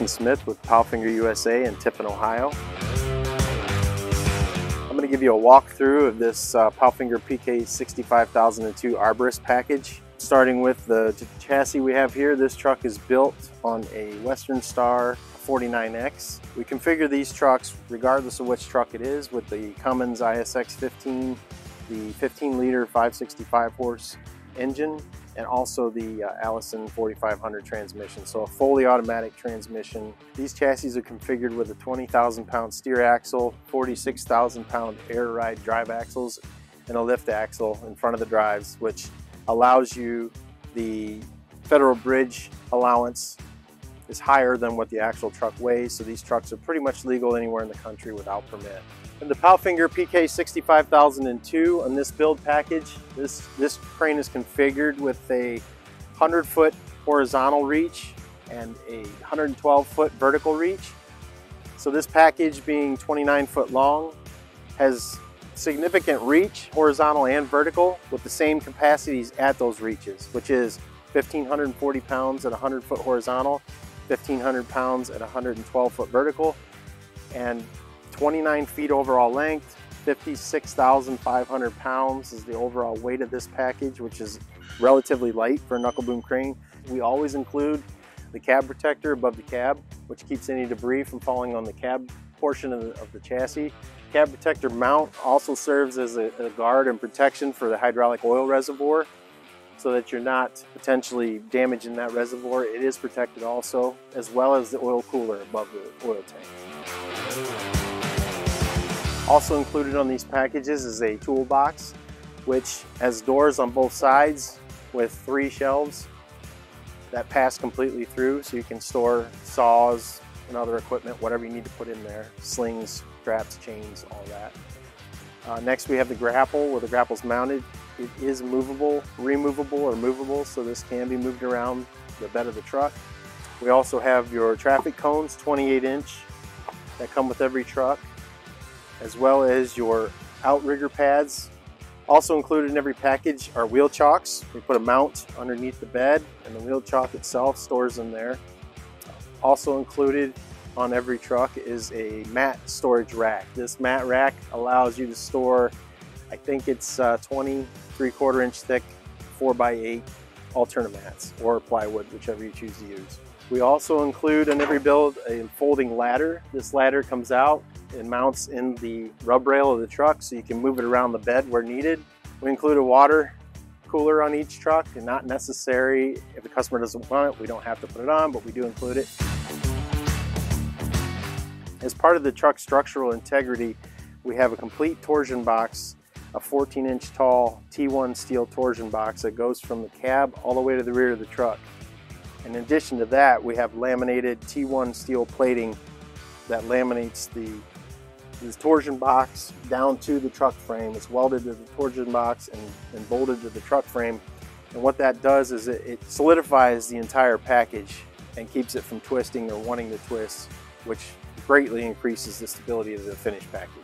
Jason Smith with PALFINGER USA in Tiffin, Ohio. I'm going to give you a walkthrough of this uh, PALFINGER PK 65002 Arborist package. Starting with the chassis we have here, this truck is built on a Western Star 49X. We configure these trucks regardless of which truck it is with the Cummins ISX 15, the 15 liter 565 horse engine and also the uh, Allison 4500 transmission. So a fully automatic transmission. These chassis are configured with a 20,000 pound steer axle, 46,000 pound air ride drive axles, and a lift axle in front of the drives, which allows you the federal bridge allowance is higher than what the actual truck weighs. So these trucks are pretty much legal anywhere in the country without permit. The PALFINGER PK 65002 on this build package, this, this crane is configured with a 100 foot horizontal reach and a 112 foot vertical reach. So this package being 29 foot long has significant reach, horizontal and vertical, with the same capacities at those reaches, which is 1,540 pounds at 100 foot horizontal, 1,500 pounds at 112 foot vertical, and 29 feet overall length, 56,500 pounds is the overall weight of this package, which is relatively light for a knuckle boom crane. We always include the cab protector above the cab, which keeps any debris from falling on the cab portion of the, of the chassis. Cab protector mount also serves as a, a guard and protection for the hydraulic oil reservoir so that you're not potentially damaging that reservoir. It is protected also, as well as the oil cooler above the oil tank. Also included on these packages is a toolbox, which has doors on both sides with three shelves that pass completely through so you can store saws and other equipment, whatever you need to put in there, slings, straps, chains, all that. Uh, next we have the grapple where the grapple's mounted. It is movable, removable, or movable, so this can be moved around the bed of the truck. We also have your traffic cones, 28 inch, that come with every truck as well as your outrigger pads. Also included in every package are wheel chocks. We put a mount underneath the bed and the wheel chock itself stores them there. Also included on every truck is a mat storage rack. This mat rack allows you to store, I think it's uh, 20, three quarter inch thick, four by eight AlturnaMATS or plywood, whichever you choose to use. We also include in every build a folding ladder. This ladder comes out and mounts in the rub rail of the truck so you can move it around the bed where needed. We include a water cooler on each truck and not necessary. If the customer doesn't want it we don't have to put it on but we do include it. As part of the truck structural integrity we have a complete torsion box a 14 inch tall T1 steel torsion box that goes from the cab all the way to the rear of the truck. In addition to that, we have laminated T1 steel plating that laminates the, the torsion box down to the truck frame. It's welded to the torsion box and, and bolted to the truck frame. And what that does is it, it solidifies the entire package and keeps it from twisting or wanting to twist, which greatly increases the stability of the finished package.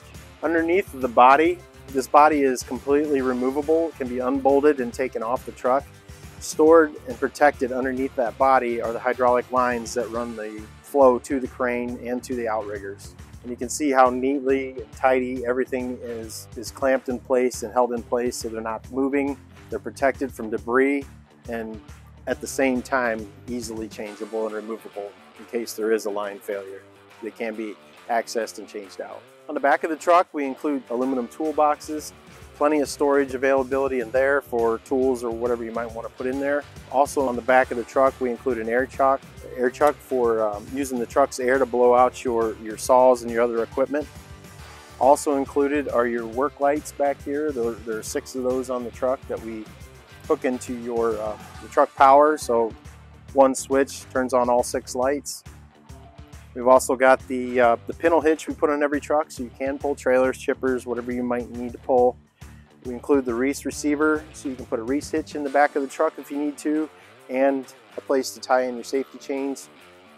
Underneath the body, this body is completely removable. Can be unbolted and taken off the truck. Stored and protected underneath that body are the hydraulic lines that run the flow to the crane and to the outriggers. And you can see how neatly and tidy everything is, is clamped in place and held in place so they're not moving. They're protected from debris and at the same time easily changeable and removable in case there is a line failure. They can be accessed and changed out. On the back of the truck we include aluminum toolboxes Plenty of storage availability in there for tools or whatever you might want to put in there. Also on the back of the truck we include an air chuck, air chuck for um, using the truck's air to blow out your, your saws and your other equipment. Also included are your work lights back here. There, there are six of those on the truck that we hook into your uh, truck power. So one switch turns on all six lights. We've also got the, uh, the pintle hitch we put on every truck so you can pull trailers, chippers, whatever you might need to pull. We include the Reese receiver, so you can put a Reese hitch in the back of the truck if you need to, and a place to tie in your safety chains.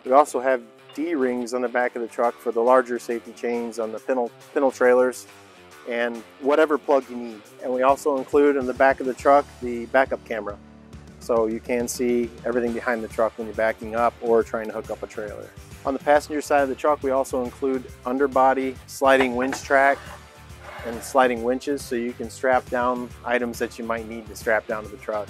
We also have D-rings on the back of the truck for the larger safety chains on the pintle, pintle trailers and whatever plug you need. And we also include in the back of the truck the backup camera. So you can see everything behind the truck when you're backing up or trying to hook up a trailer. On the passenger side of the truck, we also include underbody sliding winch track and sliding winches so you can strap down items that you might need to strap down to the truck.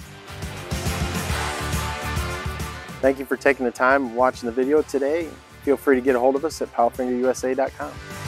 Thank you for taking the time watching the video today. Feel free to get a hold of us at palfingerusa.com.